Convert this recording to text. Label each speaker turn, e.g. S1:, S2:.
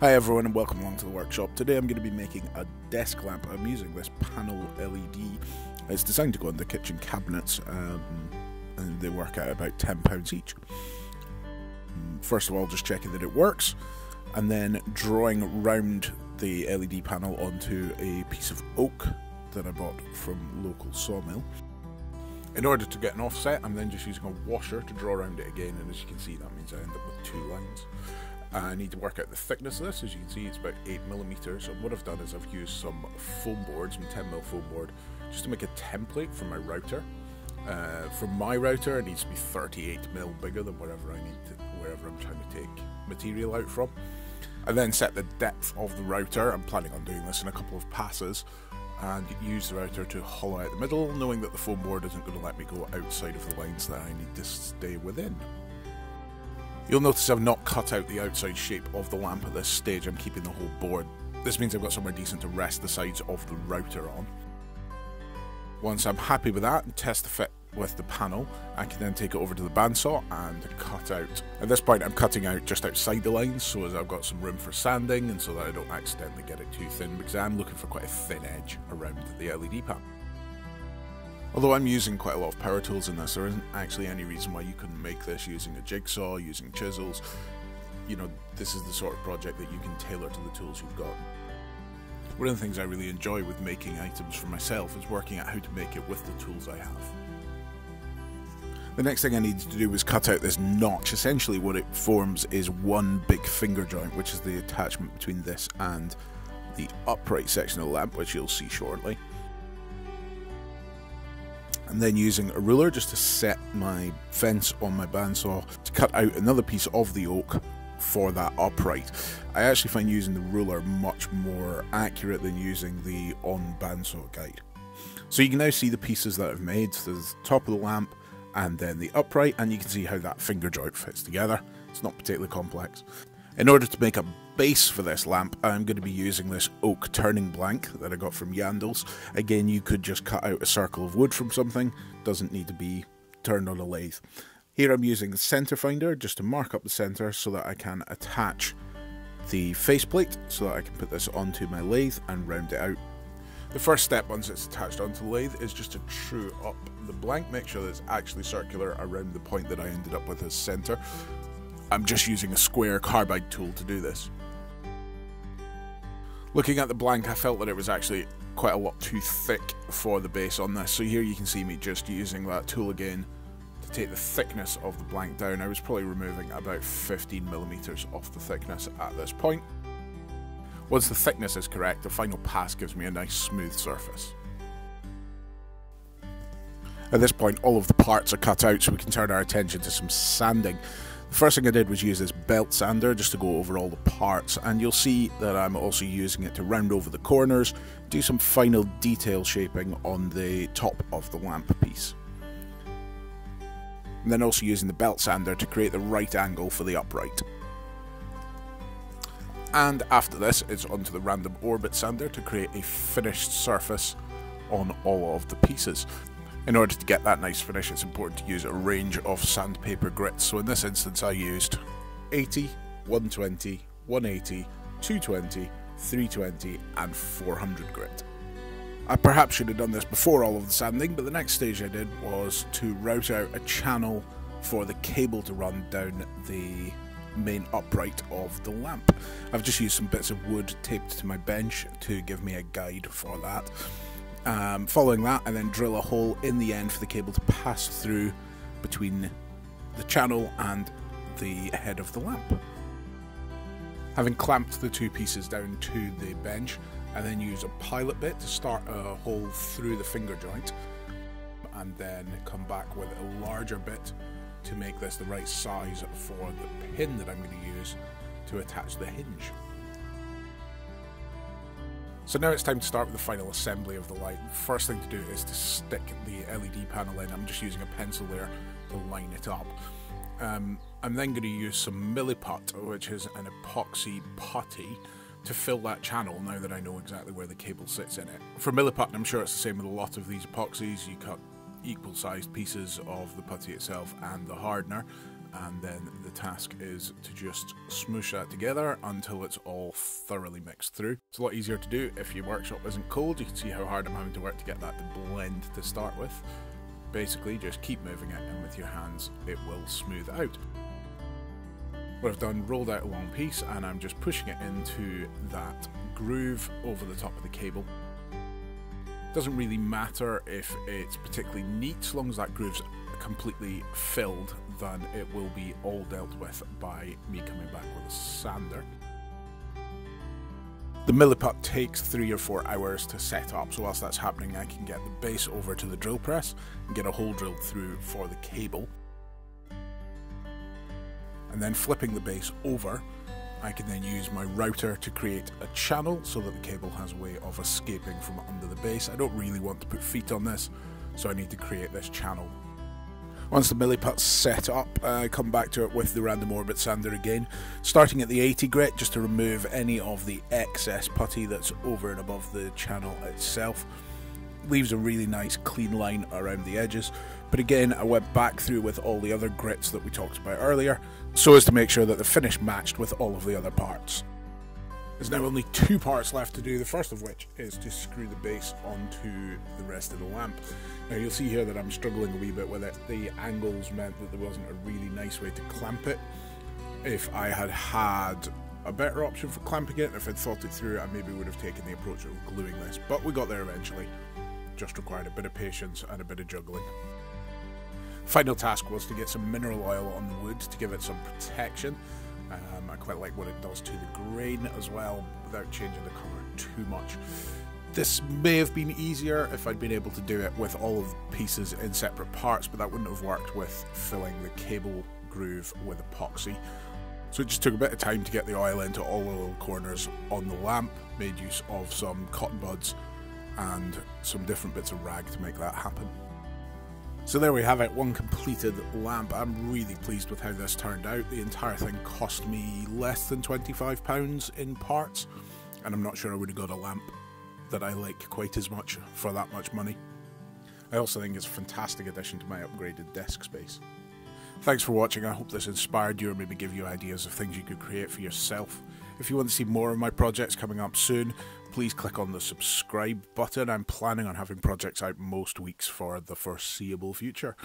S1: Hi everyone and welcome along to the workshop. Today I'm going to be making a desk lamp. I'm using this panel LED. It's designed to go in the kitchen cabinets um, and they work at about £10 each. First of all just checking that it works and then drawing round the LED panel onto a piece of oak that I bought from local sawmill. In order to get an offset I'm then just using a washer to draw around it again and as you can see that means I end up with two lines. I need to work out the thickness of this. As you can see, it's about 8 millimeters. And what I've done is I've used some foam board, some 10 mil foam board, just to make a template for my router. Uh, for my router, it needs to be 38 mil bigger than wherever I need to, wherever I'm trying to take material out from. I then set the depth of the router. I'm planning on doing this in a couple of passes and use the router to hollow out the middle, knowing that the foam board isn't going to let me go outside of the lines that I need to stay within. You'll notice I've not cut out the outside shape of the lamp at this stage, I'm keeping the whole board. This means I've got somewhere decent to rest the sides of the router on. Once I'm happy with that and test the fit with the panel, I can then take it over to the bandsaw and cut out. At this point I'm cutting out just outside the lines so as I've got some room for sanding and so that I don't accidentally get it too thin because I'm looking for quite a thin edge around the LED panel. Although I'm using quite a lot of power tools in this, there isn't actually any reason why you couldn't make this using a jigsaw, using chisels. You know, this is the sort of project that you can tailor to the tools you've got. One of the things I really enjoy with making items for myself is working out how to make it with the tools I have. The next thing I needed to do was cut out this notch. Essentially what it forms is one big finger joint, which is the attachment between this and the upright section of the lamp, which you'll see shortly and then using a ruler just to set my fence on my bandsaw to cut out another piece of the oak for that upright. I actually find using the ruler much more accurate than using the on bandsaw guide. So you can now see the pieces that I've made. So there's the top of the lamp and then the upright and you can see how that finger joint fits together. It's not particularly complex. In order to make a base for this lamp, I'm going to be using this oak turning blank that I got from Yandles. Again, you could just cut out a circle of wood from something, doesn't need to be turned on a lathe. Here I'm using the center finder just to mark up the center so that I can attach the faceplate so that I can put this onto my lathe and round it out. The first step once it's attached onto the lathe is just to true up the blank, make sure that it's actually circular around the point that I ended up with as center. I'm just using a square carbide tool to do this. Looking at the blank, I felt that it was actually quite a lot too thick for the base on this. So here you can see me just using that tool again to take the thickness of the blank down. I was probably removing about 15 millimeters off the thickness at this point. Once the thickness is correct, the final pass gives me a nice smooth surface. At this point, all of the parts are cut out so we can turn our attention to some sanding. The first thing I did was use this belt sander just to go over all the parts and you'll see that I'm also using it to round over the corners, do some final detail shaping on the top of the lamp piece. And then also using the belt sander to create the right angle for the upright. And after this, it's onto the random orbit sander to create a finished surface on all of the pieces. In order to get that nice finish, it's important to use a range of sandpaper grits. So in this instance, I used 80, 120, 180, 220, 320, and 400 grit. I perhaps should have done this before all of the sanding, but the next stage I did was to route out a channel for the cable to run down the main upright of the lamp. I've just used some bits of wood taped to my bench to give me a guide for that. Um, following that, and then drill a hole in the end for the cable to pass through between the channel and the head of the lamp. Having clamped the two pieces down to the bench, I then use a pilot bit to start a hole through the finger joint and then come back with a larger bit to make this the right size for the pin that I'm going to use to attach the hinge. So now it's time to start with the final assembly of the light. First thing to do is to stick the LED panel in. I'm just using a pencil there to line it up. Um, I'm then going to use some Milliput, which is an epoxy putty, to fill that channel now that I know exactly where the cable sits in it. For Milliput, I'm sure it's the same with a lot of these epoxies. You cut equal sized pieces of the putty itself and the hardener and then the task is to just smoosh that together until it's all thoroughly mixed through. It's a lot easier to do if your workshop isn't cold. You can see how hard I'm having to work to get that to blend to start with. Basically, just keep moving it and with your hands it will smooth out. What I've done, rolled out a long piece and I'm just pushing it into that groove over the top of the cable. Doesn't really matter if it's particularly neat, as long as that groove's completely filled, then it will be all dealt with by me coming back with a sander. The milliput takes three or four hours to set up, so whilst that's happening, I can get the base over to the drill press and get a hole drilled through for the cable. And then flipping the base over, I can then use my router to create a channel so that the cable has a way of escaping from under the base. I don't really want to put feet on this, so I need to create this channel. Once the milliput's set up, I come back to it with the random orbit sander again, starting at the 80 grit just to remove any of the excess putty that's over and above the channel itself. Leaves a really nice clean line around the edges, but again I went back through with all the other grits that we talked about earlier, so as to make sure that the finish matched with all of the other parts. There's now only two parts left to do, the first of which is to screw the base onto the rest of the lamp. Now you'll see here that I'm struggling a wee bit with it. The angles meant that there wasn't a really nice way to clamp it. If I had had a better option for clamping it, if I'd thought it through, I maybe would have taken the approach of gluing this, but we got there eventually. Just required a bit of patience and a bit of juggling. Final task was to get some mineral oil on the wood to give it some protection. Um, I quite like what it does to the grain as well without changing the colour too much. This may have been easier if I'd been able to do it with all of the pieces in separate parts, but that wouldn't have worked with filling the cable groove with epoxy. So it just took a bit of time to get the oil into all the little corners on the lamp, made use of some cotton buds and some different bits of rag to make that happen. So there we have it, one completed lamp. I'm really pleased with how this turned out. The entire thing cost me less than £25 in parts, and I'm not sure I would have got a lamp that I like quite as much for that much money. I also think it's a fantastic addition to my upgraded desk space. Thanks for watching, I hope this inspired you or maybe give you ideas of things you could create for yourself. If you want to see more of my projects coming up soon, please click on the subscribe button. I'm planning on having projects out most weeks for the foreseeable future.